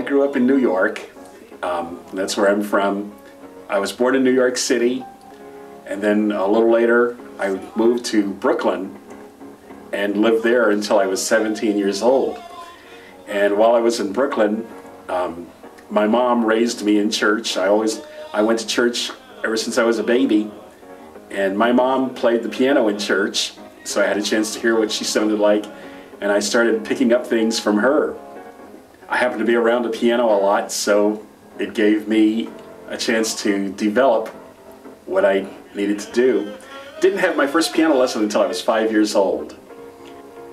I grew up in New York. Um, that's where I'm from. I was born in New York City, and then a little later, I moved to Brooklyn and lived there until I was 17 years old. And while I was in Brooklyn, um, my mom raised me in church. I always I went to church ever since I was a baby, and my mom played the piano in church, so I had a chance to hear what she sounded like, and I started picking up things from her. I happened to be around the piano a lot, so it gave me a chance to develop what I needed to do. Didn't have my first piano lesson until I was five years old.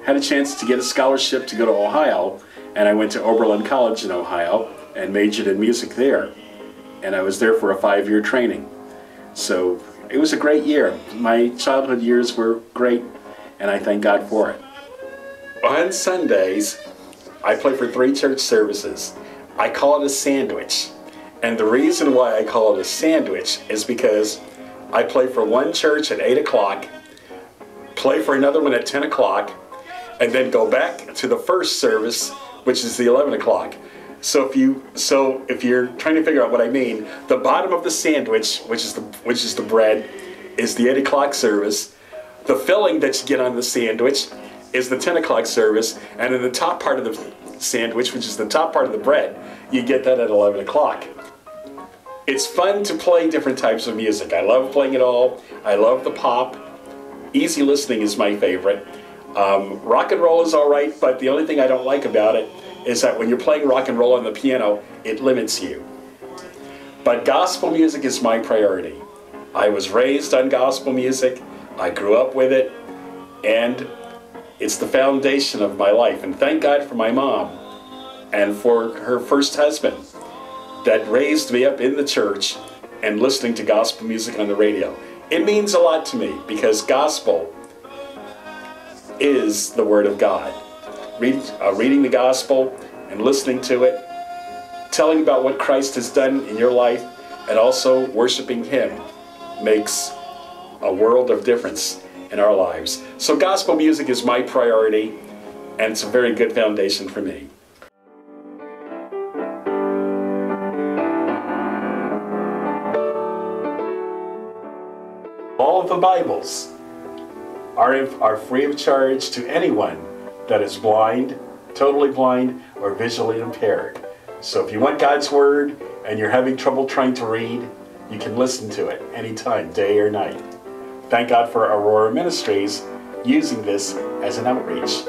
Had a chance to get a scholarship to go to Ohio, and I went to Oberlin College in Ohio and majored in music there. And I was there for a five-year training. So it was a great year. My childhood years were great, and I thank God for it. On Sundays, I play for three church services. I call it a sandwich. And the reason why I call it a sandwich is because I play for one church at 8 o'clock, play for another one at 10 o'clock, and then go back to the first service, which is the 11 o'clock. So if you so if you're trying to figure out what I mean, the bottom of the sandwich, which is the which is the bread, is the 8 o'clock service. The filling that you get on the sandwich is the 10 o'clock service, and in the top part of the sandwich, which is the top part of the bread, you get that at 11 o'clock. It's fun to play different types of music. I love playing it all. I love the pop. Easy listening is my favorite. Um, rock and roll is all right, but the only thing I don't like about it is that when you're playing rock and roll on the piano, it limits you. But gospel music is my priority. I was raised on gospel music. I grew up with it, and it's the foundation of my life. And thank God for my mom and for her first husband that raised me up in the church and listening to gospel music on the radio. It means a lot to me because gospel is the Word of God. Read, uh, reading the gospel and listening to it, telling about what Christ has done in your life, and also worshiping Him makes a world of difference in our lives. So, gospel music is my priority, and it's a very good foundation for me. All of the Bibles are, are free of charge to anyone that is blind, totally blind, or visually impaired. So if you want God's Word and you're having trouble trying to read, you can listen to it anytime, day or night. Thank God for Aurora Ministries using this as an outreach.